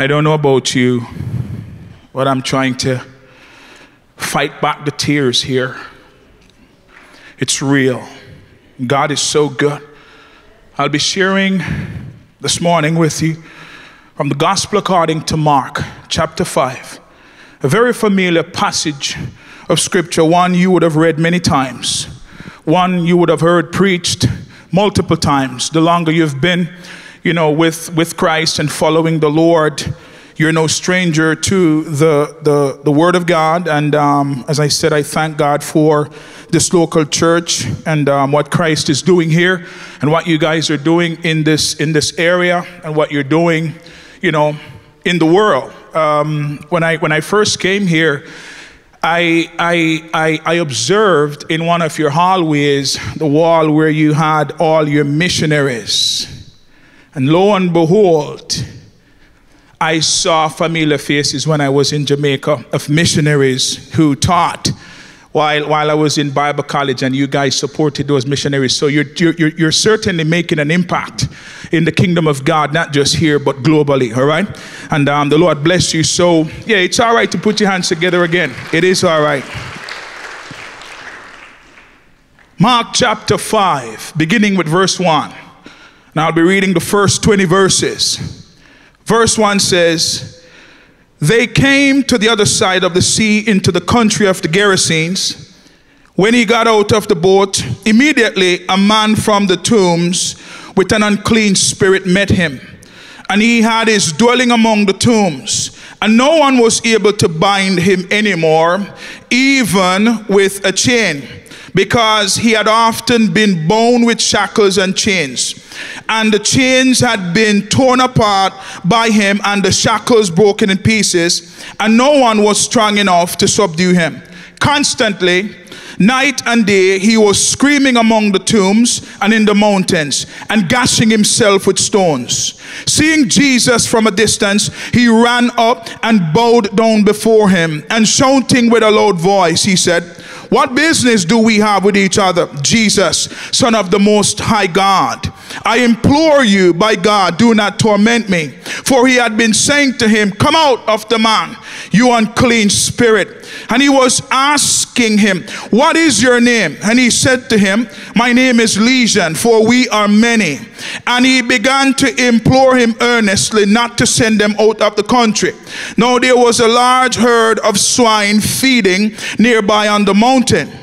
I don't know about you, but I'm trying to fight back the tears here. It's real. God is so good. I'll be sharing this morning with you from the Gospel according to Mark, chapter 5. A very familiar passage of Scripture, one you would have read many times, one you would have heard preached multiple times. The longer you've been, you know, with, with Christ and following the Lord, you're no stranger to the, the, the Word of God. And um, as I said, I thank God for this local church and um, what Christ is doing here and what you guys are doing in this, in this area and what you're doing, you know, in the world. Um, when, I, when I first came here, I, I, I, I, observed in one of your hallways the wall where you had all your missionaries. And lo and behold, I saw familiar faces when I was in Jamaica of missionaries who taught while, while I was in Bible college, and you guys supported those missionaries. So you're, you're, you're certainly making an impact in the kingdom of God, not just here, but globally, all right? And um, the Lord bless you. So, yeah, it's all right to put your hands together again. It is all right. Mark chapter 5, beginning with verse 1. Now I'll be reading the first 20 verses. Verse 1 says, They came to the other side of the sea into the country of the Gerasenes. When he got out of the boat, immediately a man from the tombs with an unclean spirit met him. And he had his dwelling among the tombs. And no one was able to bind him anymore, even with a chain because he had often been bound with shackles and chains. And the chains had been torn apart by him, and the shackles broken in pieces, and no one was strong enough to subdue him. Constantly, night and day, he was screaming among the tombs and in the mountains and gashing himself with stones. Seeing Jesus from a distance, he ran up and bowed down before him and shouting with a loud voice, he said, what business do we have with each other? Jesus, Son of the Most High God. I implore you, by God, do not torment me. For he had been saying to him, Come out of the man, you unclean spirit. And he was asking him, What is your name? And he said to him, My name is Legion, for we are many. And he began to implore him earnestly not to send them out of the country. Now there was a large herd of swine feeding nearby on the mountain.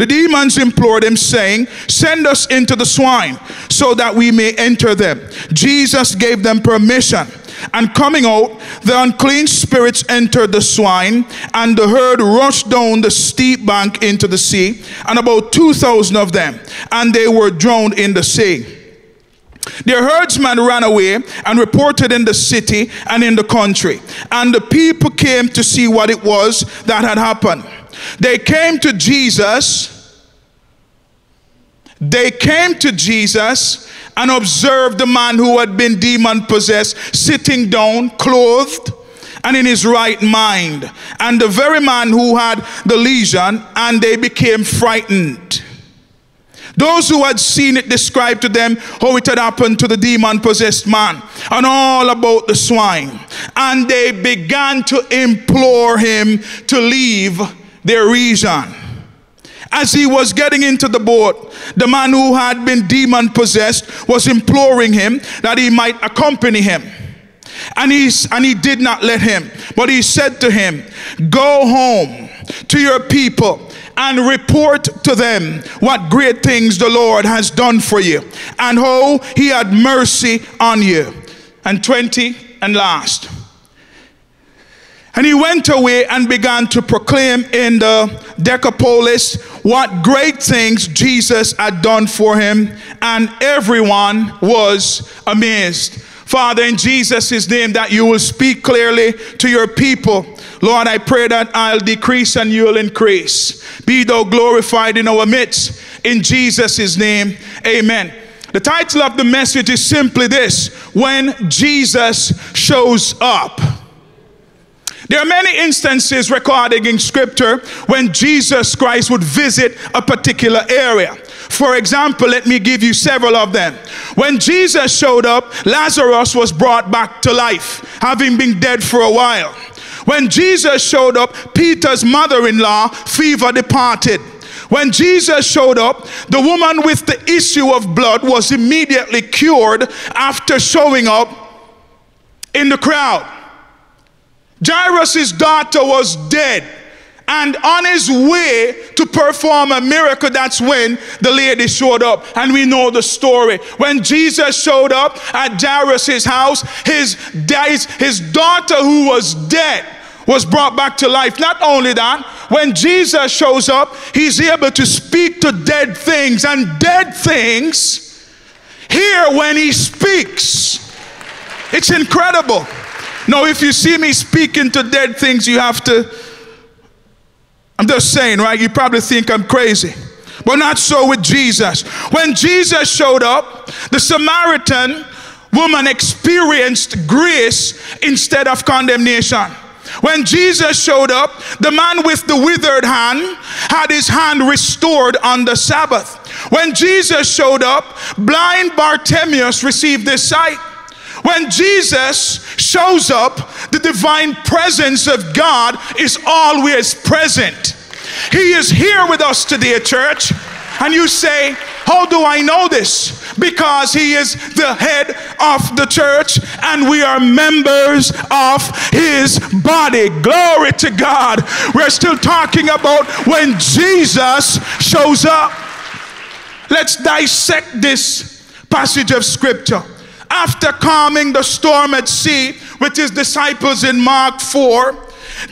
The demons implored him, saying, Send us into the swine so that we may enter them. Jesus gave them permission. And coming out, the unclean spirits entered the swine, and the herd rushed down the steep bank into the sea, and about 2,000 of them, and they were drowned in the sea. Their herdsmen ran away and reported in the city and in the country, and the people came to see what it was that had happened. They came to Jesus. They came to Jesus and observed the man who had been demon possessed sitting down, clothed, and in his right mind. And the very man who had the legion, and they became frightened. Those who had seen it described to them how it had happened to the demon possessed man and all about the swine. And they began to implore him to leave their reason. As he was getting into the boat, the man who had been demon possessed was imploring him that he might accompany him. And he, and he did not let him, but he said to him, Go home to your people and report to them what great things the Lord has done for you and how he had mercy on you. And 20 and last. And he went away and began to proclaim in the Decapolis what great things Jesus had done for him, and everyone was amazed. Father, in Jesus' name, that you will speak clearly to your people. Lord, I pray that I'll decrease and you'll increase. Be thou glorified in our midst. In Jesus' name, amen. The title of the message is simply this When Jesus Shows Up. There are many instances recorded in scripture when Jesus Christ would visit a particular area. For example, let me give you several of them. When Jesus showed up, Lazarus was brought back to life, having been dead for a while. When Jesus showed up, Peter's mother in law, fever departed. When Jesus showed up, the woman with the issue of blood was immediately cured after showing up in the crowd. Jairus' daughter was dead and on his way to perform a miracle, that's when the lady showed up. And we know the story. When Jesus showed up at Jairus' house, his, his daughter, who was dead, was brought back to life. Not only that, when Jesus shows up, he's able to speak to dead things, and dead things hear when he speaks. It's incredible. Now, if you see me speaking to dead things, you have to I'm just saying, right? You probably think I'm crazy. But not so with Jesus. When Jesus showed up, the Samaritan woman experienced grace instead of condemnation. When Jesus showed up, the man with the withered hand had his hand restored on the Sabbath. When Jesus showed up, blind Bartimaeus received his sight. When Jesus shows up, the divine presence of God is always present. He is here with us today, church. And you say, How do I know this? Because he is the head of the church and we are members of his body. Glory to God. We're still talking about when Jesus shows up. Let's dissect this passage of scripture after calming the storm at sea with his disciples in Mark 4,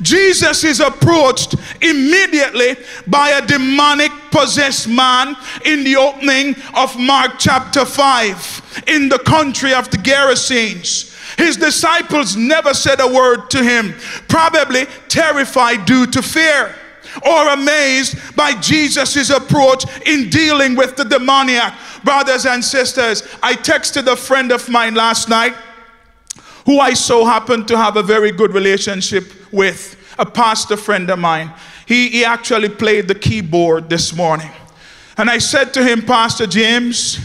Jesus is approached immediately by a demonic possessed man in the opening of Mark chapter 5 in the country of the Gerasenes. His disciples never said a word to him, probably terrified due to fear or amazed by Jesus' approach in dealing with the demoniac. Brothers and sisters, I texted a friend of mine last night who I so happen to have a very good relationship with, a pastor friend of mine. He, he actually played the keyboard this morning. And I said to him, Pastor James,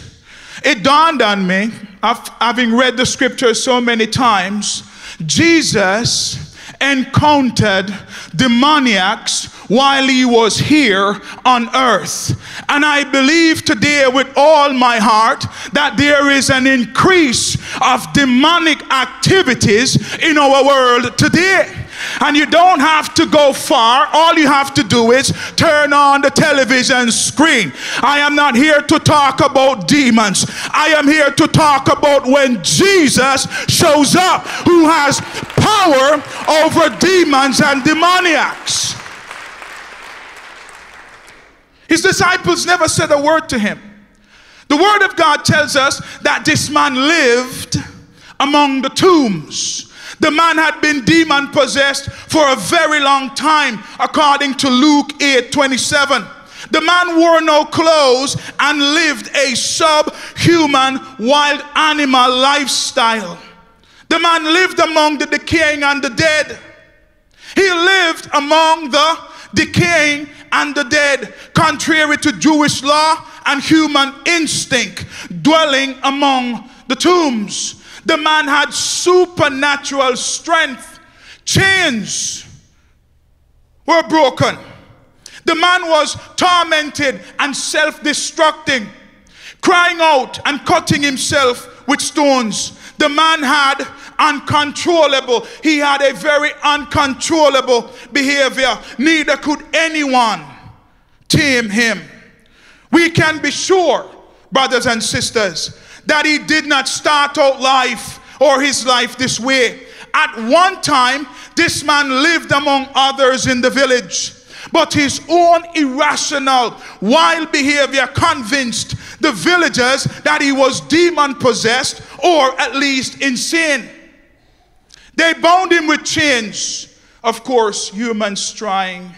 it dawned on me, having read the scripture so many times, Jesus encountered demoniacs while he was here on earth. And I believe today with all my heart that there is an increase of demonic activities in our world today. And you don't have to go far. All you have to do is turn on the television screen. I am not here to talk about demons. I am here to talk about when Jesus shows up, who has power over demons and demoniacs. His disciples never said a word to him. The word of God tells us that this man lived among the tombs. The man had been demon possessed for a very long time, according to Luke 8 27. The man wore no clothes and lived a subhuman, wild animal lifestyle. The man lived among the decaying and the dead. He lived among the decaying and the dead, contrary to Jewish law and human instinct, dwelling among the tombs. The man had supernatural strength. Chains were broken. The man was tormented and self destructing, crying out and cutting himself with stones. The man had uncontrollable. He had a very uncontrollable behavior. Neither could anyone tame him. We can be sure, brothers and sisters, that he did not start out life or his life this way. At one time, this man lived among others in the village. But his own irrational, wild behavior convinced the villagers that he was demon possessed or at least insane. They bound him with chains. Of course, humans trying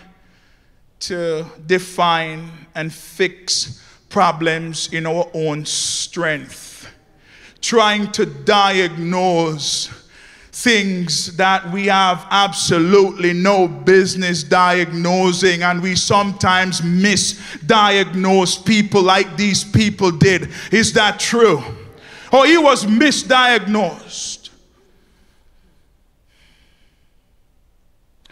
to define and fix problems in our own strength, trying to diagnose things that we have absolutely no business diagnosing, and we sometimes misdiagnose people like these people did. Is that true? Oh, he was misdiagnosed.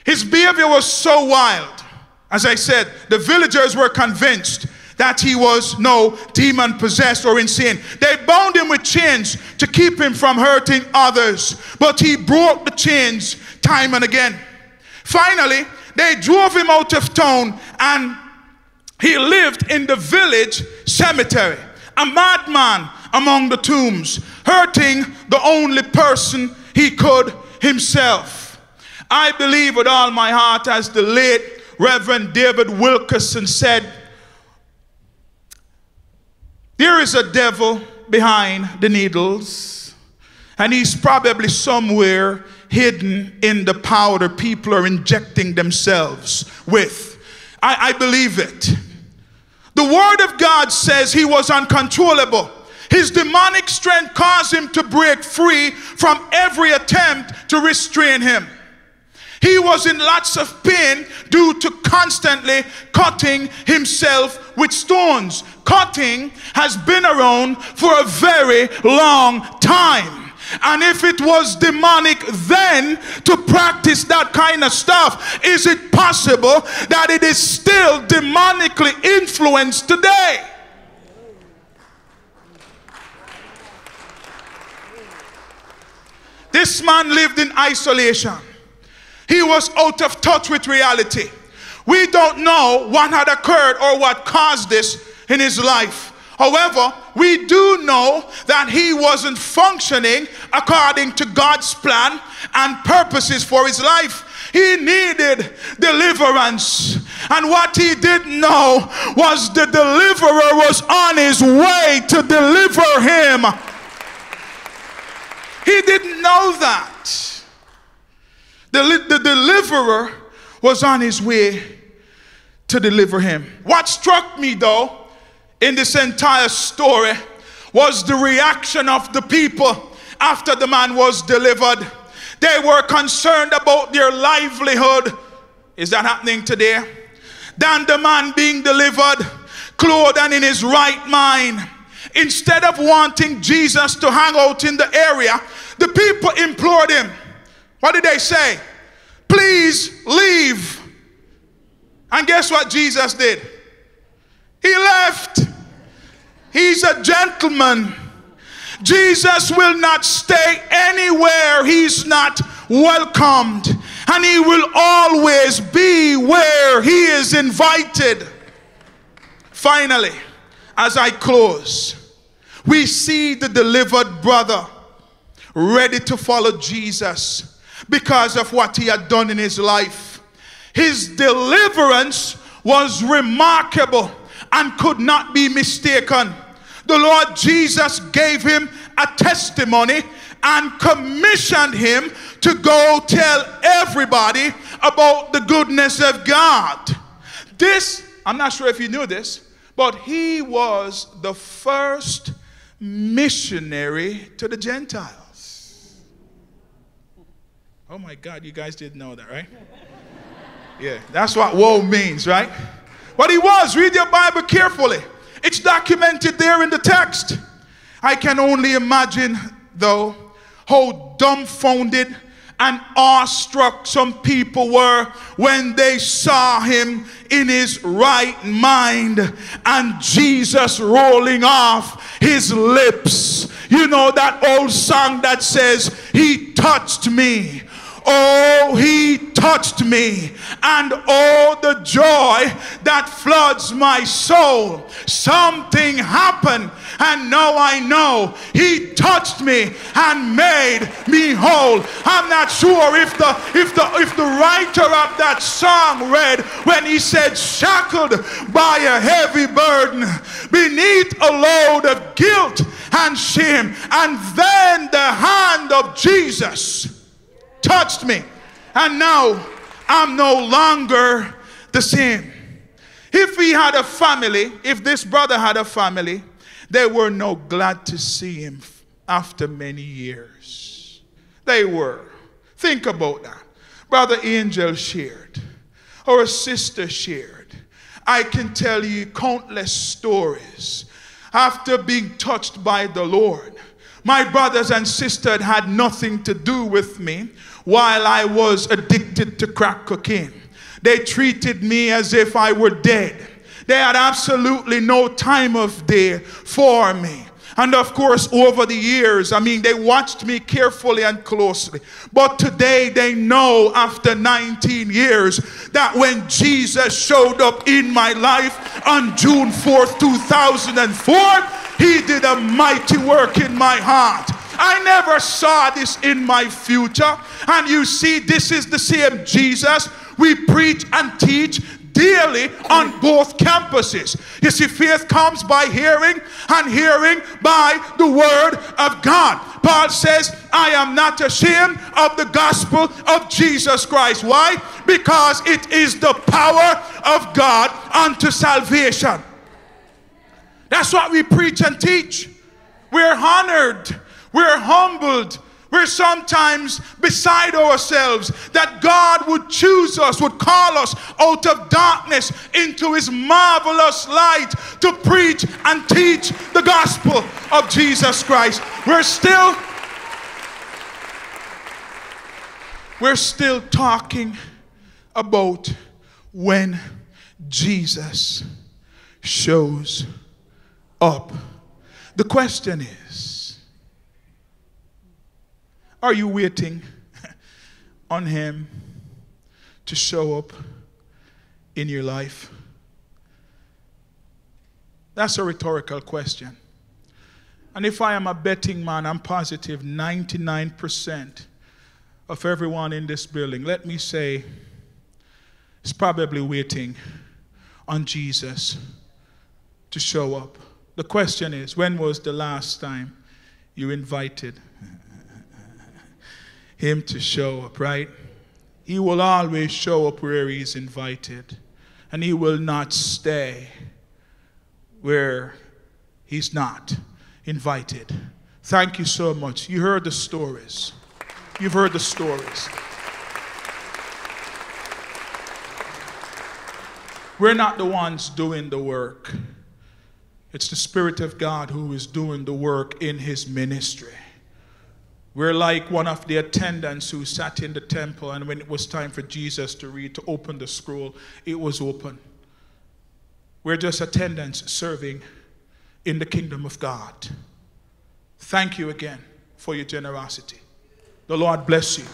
His behavior was so wild. As I said, the villagers were convinced that he was no demon possessed or insane. They bound him with chains to keep him from hurting others, but he broke the chains time and again. Finally, they drove him out of town and he lived in the village cemetery, a madman among the tombs, hurting the only person he could himself. I believe with all my heart, as the late Reverend David Wilkerson said, there is a devil behind the needles, and he's probably somewhere hidden in the powder people are injecting themselves with. I, I believe it. The Word of God says he was uncontrollable. His demonic strength caused him to break free from every attempt to restrain him. He was in lots of pain due to constantly cutting himself with stones. Cutting has been around for a very long time. And if it was demonic then to practice that kind of stuff, is it possible that it is still demonically influenced today? This man lived in isolation. He was out of touch with reality. We don't know what had occurred or what caused this in his life. However, we do know that he wasn't functioning according to God's plan and purposes for his life. He needed deliverance. And what he didn't know was the deliverer was on his way to deliver him. He didn't know that. The, the deliverer was on his way to deliver him. What struck me though in this entire story was the reaction of the people after the man was delivered. They were concerned about their livelihood. Is that happening today? Than the man being delivered, clothed and in his right mind. Instead of wanting Jesus to hang out in the area, the people implored him what did they say? Please leave. And guess what Jesus did? He left. He's a gentleman. Jesus will not stay anywhere he's not welcomed. And he will always be where he is invited. Finally, as I close, we see the delivered brother ready to follow Jesus because of what he had done in his life. His deliverance was remarkable and could not be mistaken. The Lord Jesus gave him a testimony and commissioned him to go tell everybody about the goodness of God. This, I'm not sure if you knew this, but he was the first missionary to the Gentiles. Oh my God, you guys didn't know that, right? Yeah, that's what woe means, right? But he was. Read your Bible carefully. It's documented there in the text. I can only imagine, though, how dumbfounded and awestruck some people were when they saw him in his right mind and Jesus rolling off his lips. You know that old song that says, He touched me Oh, he touched me, and oh, the joy that floods my soul. Something happened, and now I know he touched me and made me whole. I'm not sure if the if the if the writer of that song read when he said, shackled by a heavy burden, beneath a load of guilt and shame, and then the hand of Jesus touched me. And now I'm no longer the same. If he had a family, if this brother had a family, they were no glad to see him after many years. They were. Think about that. Brother Angel shared, or a sister shared. I can tell you countless stories after being touched by the Lord. My brothers and sisters had nothing to do with me while I was addicted to crack cocaine. They treated me as if I were dead. They had absolutely no time of day for me. And of course, over the years, I mean, they watched me carefully and closely. But today they know after 19 years that when Jesus showed up in my life on June 4th, 2004, he did a mighty work in my heart. I never saw this in my future. And you see, this is the same Jesus we preach and teach daily on both campuses. You see, faith comes by hearing, and hearing by the word of God. Paul says, I am not ashamed of the gospel of Jesus Christ. Why? Because it is the power of God unto salvation. That's what we preach and teach. We're honored, we're humbled, we're sometimes beside ourselves that God would choose us, would call us out of darkness into his marvelous light to preach and teach the gospel of Jesus Christ. We're still we're still talking about when Jesus shows up. The question is are you waiting on Him to show up in your life? That's a rhetorical question. And if I am a betting man, I'm positive 99% of everyone in this building, let me say, is probably waiting on Jesus to show up. The question is when was the last time you invited him to show up, right? He will always show up where he's invited, and he will not stay where he's not invited. Thank you so much. You heard the stories. You've heard the stories. We're not the ones doing the work. It's the Spirit of God who is doing the work in His ministry. We're like one of the attendants who sat in the temple, and when it was time for Jesus to read, to open the scroll, it was open. We're just attendants serving in the kingdom of God. Thank you again for your generosity. The Lord bless you.